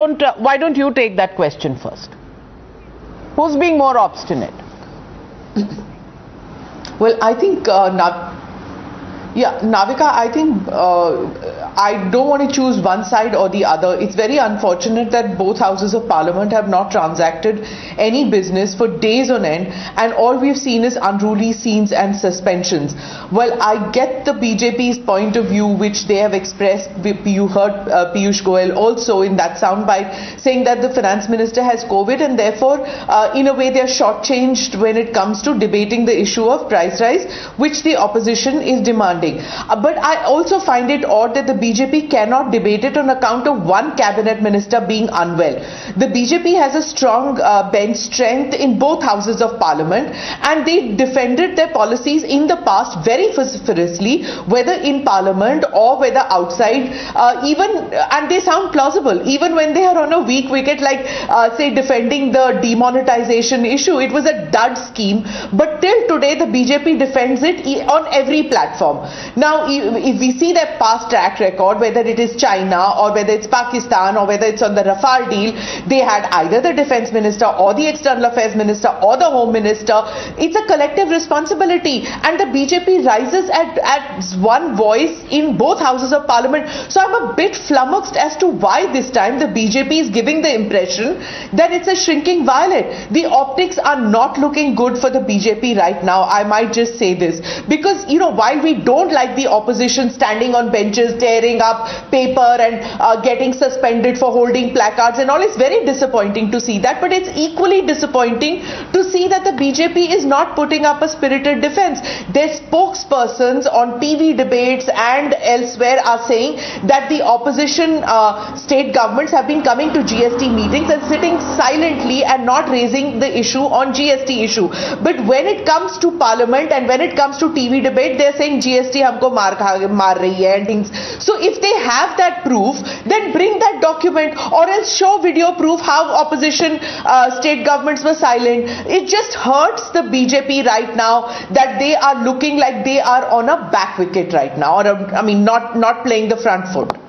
don't, uh, why don't you take that question first? Who's being more obstinate? Well, I think uh, yeah, Navika, I think uh, I don't want to choose one side or the other. It's very unfortunate that both houses of parliament have not transacted any business for days on end, and all we've seen is unruly scenes and suspensions. Well, I get the BJP's point of view, which they have expressed. You heard uh, Piyush Goyal also in that soundbite saying that the finance minister has COVID, and therefore, uh, in a way, they're shortchanged when it comes to debating the issue of price rise, which the opposition is demanding. Uh, but I also find it odd that the BJP cannot debate it on account of one cabinet minister being unwell. The BJP has a strong uh, bench strength in both houses of parliament and they defended their policies in the past very vociferously, whether in parliament or whether outside, uh, even, and they sound plausible, even when they are on a weak wicket, like uh, say defending the demonetization issue. It was a dud scheme, but till today the BJP defends it on every platform. Now, if we see their past track record, whether it is China or whether it's Pakistan or whether it's on the Rafale deal, they had either the defense minister or the external affairs minister or the home minister. It's a collective responsibility and the BJP rises at, at one voice in both houses of parliament. So I'm a bit flummoxed as to why this time the BJP is giving the impression that it's a shrinking violet. The optics are not looking good for the BJP right now. I might just say this because, you know, while we don't don't like the opposition standing on benches, tearing up paper and uh, getting suspended for holding placards and all. It's very disappointing to see that. But it's equally disappointing to see that the BJP is not putting up a spirited defense. Their spokespersons on TV debates and elsewhere are saying that the opposition uh, state governments have been coming to GST meetings and sitting silently and not raising the issue on GST issue. But when it comes to parliament and when it comes to TV debate, they're saying GST GST हमको मार खा मार रही है things so if they have that proof then bring that document or else show video proof how opposition uh, state governments were silent it just hurts the bjp right now that they are looking like they are on a back wicket right now or a, i mean not not playing the front foot